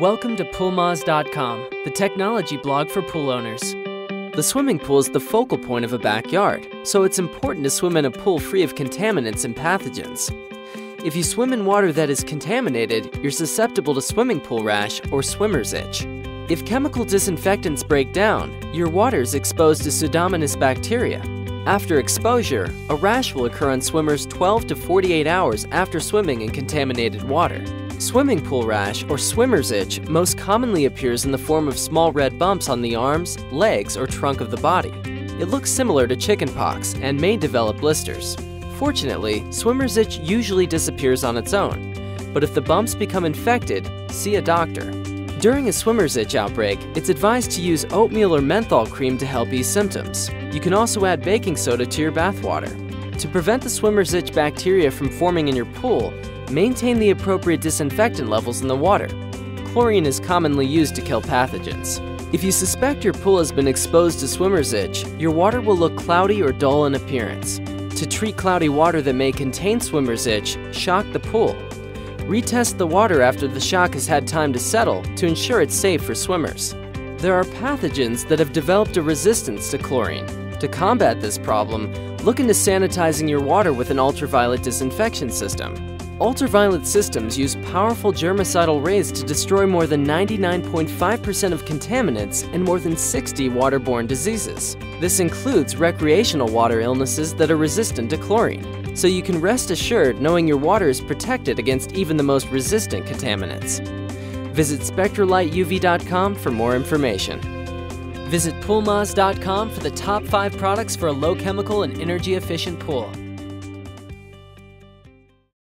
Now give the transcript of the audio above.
Welcome to Poolmoz.com, the technology blog for pool owners. The swimming pool is the focal point of a backyard, so it's important to swim in a pool free of contaminants and pathogens. If you swim in water that is contaminated, you're susceptible to swimming pool rash or swimmer's itch. If chemical disinfectants break down, your water is exposed to Pseudomonas bacteria. After exposure, a rash will occur on swimmers 12 to 48 hours after swimming in contaminated water. Swimming pool rash, or swimmer's itch, most commonly appears in the form of small red bumps on the arms, legs, or trunk of the body. It looks similar to chickenpox and may develop blisters. Fortunately, swimmer's itch usually disappears on its own, but if the bumps become infected, see a doctor. During a swimmer's itch outbreak, it's advised to use oatmeal or menthol cream to help ease symptoms. You can also add baking soda to your bathwater. To prevent the swimmer's itch bacteria from forming in your pool, Maintain the appropriate disinfectant levels in the water. Chlorine is commonly used to kill pathogens. If you suspect your pool has been exposed to swimmer's itch, your water will look cloudy or dull in appearance. To treat cloudy water that may contain swimmer's itch, shock the pool. Retest the water after the shock has had time to settle to ensure it's safe for swimmers. There are pathogens that have developed a resistance to chlorine. To combat this problem, look into sanitizing your water with an ultraviolet disinfection system. Ultraviolet systems use powerful germicidal rays to destroy more than 99.5% of contaminants and more than 60 waterborne diseases. This includes recreational water illnesses that are resistant to chlorine, so you can rest assured knowing your water is protected against even the most resistant contaminants. Visit SpectraLightUV.com for more information. Visit Poolmoz.com for the top 5 products for a low chemical and energy efficient pool.